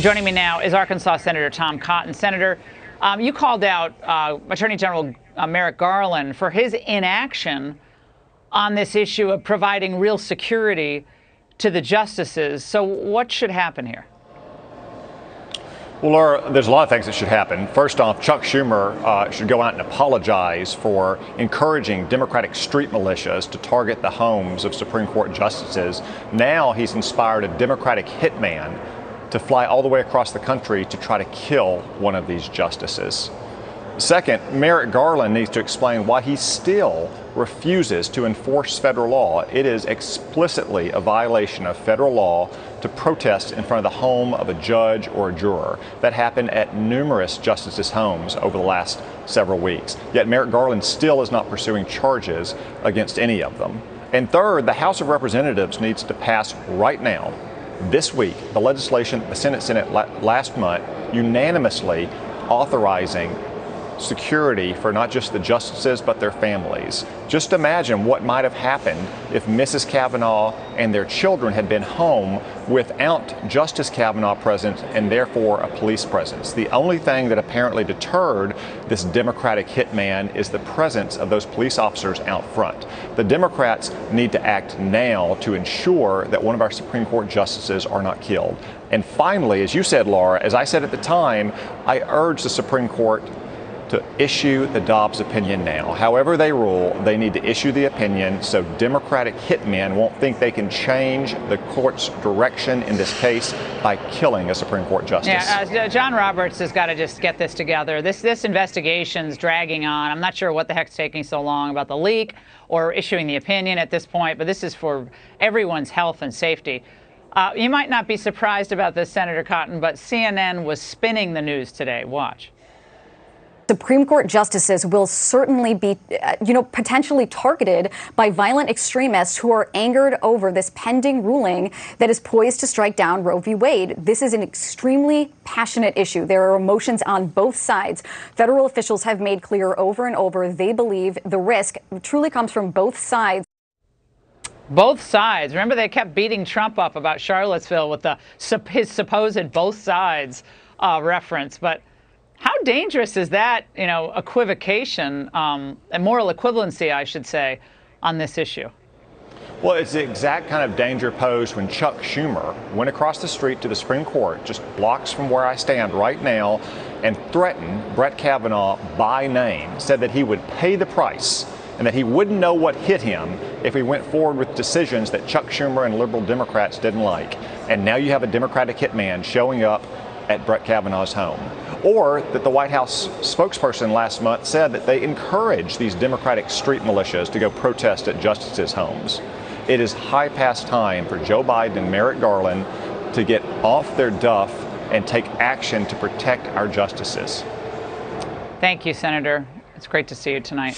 Joining me now is Arkansas Senator Tom Cotton. Senator, um, you called out uh, Attorney General uh, Merrick Garland for his inaction on this issue of providing real security to the justices. So, what should happen here? Well, Laura, there's a lot of things that should happen. First off, Chuck Schumer uh, should go out and apologize for encouraging Democratic street militias to target the homes of Supreme Court justices. Now he's inspired a Democratic hitman to fly all the way across the country to try to kill one of these justices. Second, Merrick Garland needs to explain why he still refuses to enforce federal law. It is explicitly a violation of federal law to protest in front of the home of a judge or a juror. That happened at numerous justices' homes over the last several weeks. Yet Merrick Garland still is not pursuing charges against any of them. And third, the House of Representatives needs to pass right now, this week, the legislation the Senate sent last month unanimously authorizing security for not just the justices but their families. Just imagine what might have happened if Mrs. Kavanaugh and their children had been home without Justice Kavanaugh present and therefore a police presence. The only thing that apparently deterred this Democratic hitman is the presence of those police officers out front. The Democrats need to act now to ensure that one of our Supreme Court justices are not killed. And finally, as you said, Laura, as I said at the time, I urge the Supreme Court to issue the Dobbs opinion now. However they rule, they need to issue the opinion so Democratic hitmen won't think they can change the court's direction in this case by killing a Supreme Court justice. Yeah, uh, John Roberts has got to just get this together. This this investigation's dragging on. I'm not sure what the heck's taking so long about the leak or issuing the opinion at this point, but this is for everyone's health and safety. Uh, you might not be surprised about this, Senator Cotton, but CNN was spinning the news today. Watch. Supreme Court justices will certainly be, uh, you know, potentially targeted by violent extremists who are angered over this pending ruling that is poised to strike down Roe v. Wade. This is an extremely passionate issue. There are emotions on both sides. Federal officials have made clear over and over they believe the risk truly comes from both sides. Both sides. Remember, they kept beating Trump up about Charlottesville with the his supposed both sides uh, reference, but. How dangerous is that, you know, equivocation, um, and moral equivalency, I should say, on this issue? Well, it's the exact kind of danger posed when Chuck Schumer went across the street to the Supreme Court, just blocks from where I stand right now, and threatened Brett Kavanaugh by name, said that he would pay the price and that he wouldn't know what hit him if he went forward with decisions that Chuck Schumer and liberal Democrats didn't like. And now you have a Democratic hitman showing up at Brett Kavanaugh's home. Or that the White House spokesperson last month said that they encourage these Democratic street militias to go protest at justices' homes. It is high past time for Joe Biden and Merrick Garland to get off their duff and take action to protect our justices. Thank you, Senator. It's great to see you tonight.